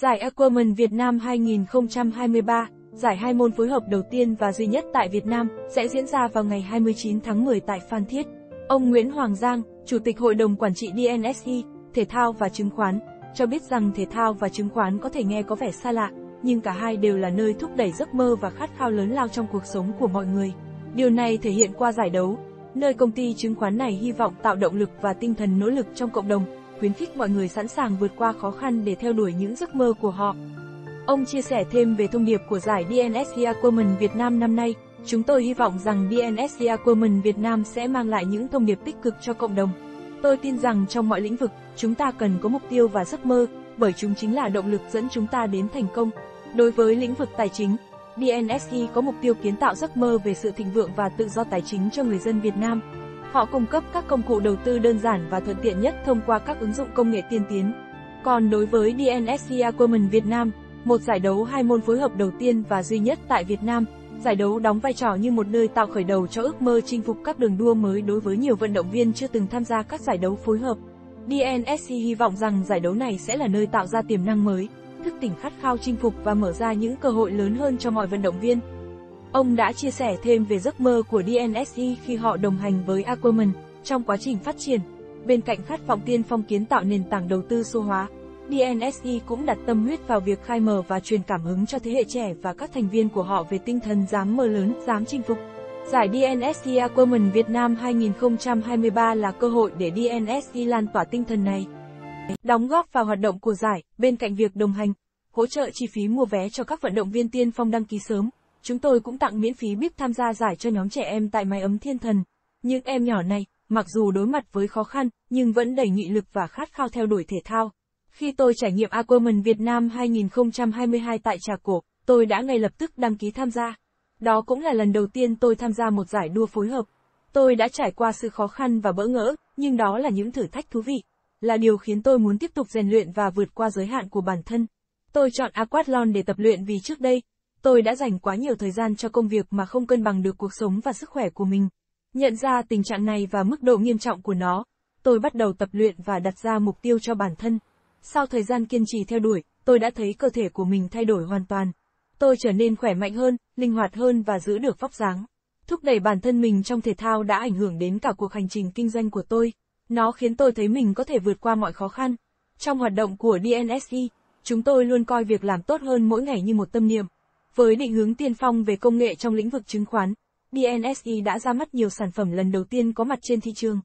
Giải Aquaman Việt Nam 2023, giải hai môn phối hợp đầu tiên và duy nhất tại Việt Nam, sẽ diễn ra vào ngày 29 tháng 10 tại Phan Thiết. Ông Nguyễn Hoàng Giang, Chủ tịch Hội đồng Quản trị DNSI, Thể thao và Chứng khoán, cho biết rằng thể thao và chứng khoán có thể nghe có vẻ xa lạ, nhưng cả hai đều là nơi thúc đẩy giấc mơ và khát khao lớn lao trong cuộc sống của mọi người. Điều này thể hiện qua giải đấu, nơi công ty chứng khoán này hy vọng tạo động lực và tinh thần nỗ lực trong cộng đồng, khuyến khích mọi người sẵn sàng vượt qua khó khăn để theo đuổi những giấc mơ của họ. Ông chia sẻ thêm về thông điệp của giải DNSEA Aquaman Việt Nam năm nay, chúng tôi hy vọng rằng DNSEA Aquaman Việt Nam sẽ mang lại những thông điệp tích cực cho cộng đồng. Tôi tin rằng trong mọi lĩnh vực, chúng ta cần có mục tiêu và giấc mơ, bởi chúng chính là động lực dẫn chúng ta đến thành công. Đối với lĩnh vực tài chính, DNSE có mục tiêu kiến tạo giấc mơ về sự thịnh vượng và tự do tài chính cho người dân Việt Nam. Họ cung cấp các công cụ đầu tư đơn giản và thuận tiện nhất thông qua các ứng dụng công nghệ tiên tiến. Còn đối với DNSC Aquaman Việt Nam, một giải đấu hai môn phối hợp đầu tiên và duy nhất tại Việt Nam, giải đấu đóng vai trò như một nơi tạo khởi đầu cho ước mơ chinh phục các đường đua mới đối với nhiều vận động viên chưa từng tham gia các giải đấu phối hợp. DNSC hy vọng rằng giải đấu này sẽ là nơi tạo ra tiềm năng mới, thức tỉnh khát khao chinh phục và mở ra những cơ hội lớn hơn cho mọi vận động viên. Ông đã chia sẻ thêm về giấc mơ của DNSE khi họ đồng hành với Aquaman trong quá trình phát triển. Bên cạnh khát vọng tiên phong kiến tạo nền tảng đầu tư số hóa, DNSE cũng đặt tâm huyết vào việc khai mở và truyền cảm hứng cho thế hệ trẻ và các thành viên của họ về tinh thần dám mơ lớn, dám chinh phục. Giải DNSE Aquaman Việt Nam 2023 là cơ hội để DNSE lan tỏa tinh thần này. Đóng góp vào hoạt động của giải, bên cạnh việc đồng hành, hỗ trợ chi phí mua vé cho các vận động viên tiên phong đăng ký sớm, chúng tôi cũng tặng miễn phí bíp tham gia giải cho nhóm trẻ em tại mái ấm thiên thần. Những em nhỏ này, mặc dù đối mặt với khó khăn, nhưng vẫn đầy nghị lực và khát khao theo đuổi thể thao. Khi tôi trải nghiệm Aquaman Việt Nam 2022 tại Trà Cổ, tôi đã ngay lập tức đăng ký tham gia. Đó cũng là lần đầu tiên tôi tham gia một giải đua phối hợp. Tôi đã trải qua sự khó khăn và bỡ ngỡ, nhưng đó là những thử thách thú vị. Là điều khiến tôi muốn tiếp tục rèn luyện và vượt qua giới hạn của bản thân. Tôi chọn aquathlon để tập luyện vì trước đây, tôi đã dành quá nhiều thời gian cho công việc mà không cân bằng được cuộc sống và sức khỏe của mình. Nhận ra tình trạng này và mức độ nghiêm trọng của nó, tôi bắt đầu tập luyện và đặt ra mục tiêu cho bản thân. Sau thời gian kiên trì theo đuổi, tôi đã thấy cơ thể của mình thay đổi hoàn toàn. Tôi trở nên khỏe mạnh hơn, linh hoạt hơn và giữ được vóc dáng. Thúc đẩy bản thân mình trong thể thao đã ảnh hưởng đến cả cuộc hành trình kinh doanh của tôi. Nó khiến tôi thấy mình có thể vượt qua mọi khó khăn. Trong hoạt động của DNSE, chúng tôi luôn coi việc làm tốt hơn mỗi ngày như một tâm niệm. Với định hướng tiên phong về công nghệ trong lĩnh vực chứng khoán, DNSE đã ra mắt nhiều sản phẩm lần đầu tiên có mặt trên thị trường.